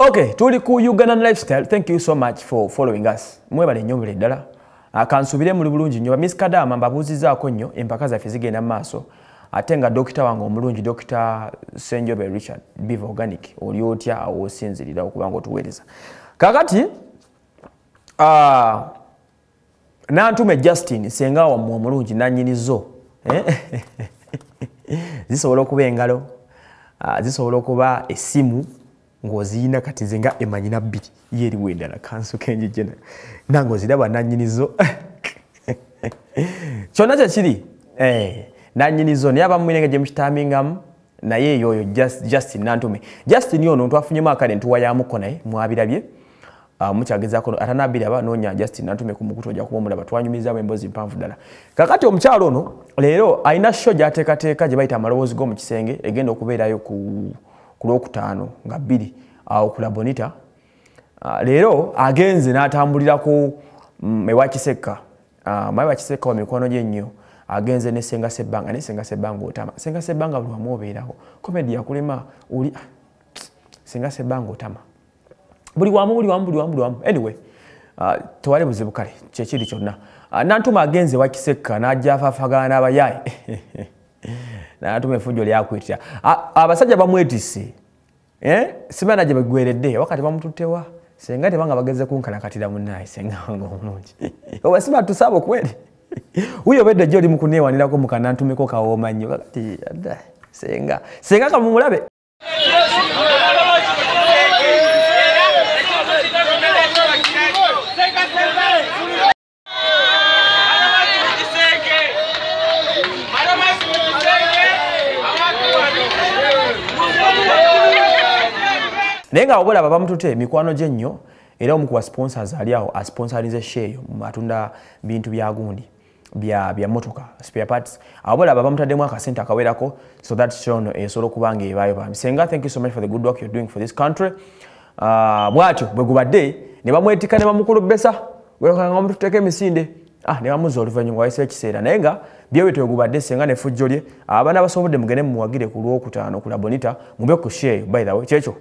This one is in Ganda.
okay tuli ku ugandan lifestyle. Thank you so much for following us. Mwebale nnyo buli ddala. Kansubire muli bulungi nnyo. Bamiss kadama mbabuuzizaako nnyo empaka zaffe zigenda maaso. Ate nga dokita wange omulungi dokita senjobe richard biv organic oli otya? Awo osinzirira okuba nga otuweereza. Kakati uh, nantume justin senga wammwe omulungi nanyinizo eh? zisobola okuba engalo uh, zisobola okuba essimu ng'oziyina kati nze nga emanyina bbiri ye eriwo endala kansuka enjijena nange oziraba nanyinizo kyonna kyekiri eh, nanyinizo naye abamwinenge gye mukitamingamu naye eyo oyo Just- justin nantume. Justin ono twafunyemu akale ntuwa yamuko naye mwabirabye Uh, mukyagezako atanabiraba noonya justin nantume ku mukutu ojja kuba omulaba twanyumirizamu emboozi mpanvu ddala. Kakati omukyalo ono leero alina sho gyateekateeka gye bayita amaloboozi g'omu kisenge egenda okubeerayo ku ku lwokutaano nga bbiri awo ku labonita leero agenze n'atambulirako mm, ewa kisekka uh, mayi wa kisekka wa mikono gye nnyo agenze ne senga sebbanga naye senga sebbanga otama. Senga sebbanga buli wamu obeerawo. Komedi yakulema oli ah, senga sebbanga otama. Buli wamu buli wamu buli wamu buli wamu. Anyway tewali buzibu kale kyekiri kyonna. Nantuma agenze wa kisekka n'ajja afaafagana n'abayaye natuma efujjo lyakwitira A- abasajja bamwetise eh? simana gye begweredde wakati bamututtewa senga tebanga bageze kunkalakatira munaye senga wange omulungi oba siba tusaaba okweri? Wuyo obedde jjo oli mukuneewanirako mukanantumiko kawooma nnyo kakati senga senga kamumulabe naye nga obulaba bamutute mikwano gye nnyo era omu ku basponsors ali awo asponsorinze sheeyo atunda bintu bya gundi bya bya motoka spare parts. Abulaba bamutaddemu akasente akawerako so that shono esobola okuba nga ebaayo bami senga thank you so much for the good work you're doing for this country. Uh, bwatyo bwe gubadde ne bamwetika ne bamukulubesa welokanga bamututeeko emisinde. Ah, ne bamuza oluvannyuma wayisa ekiseera. Naye nga byewetwe gubadde senga nefujjo lye abaana basobodde mugende mumuwagire ku lwokutaano ku labonita mube ku sheeyo by the way. Kyekyo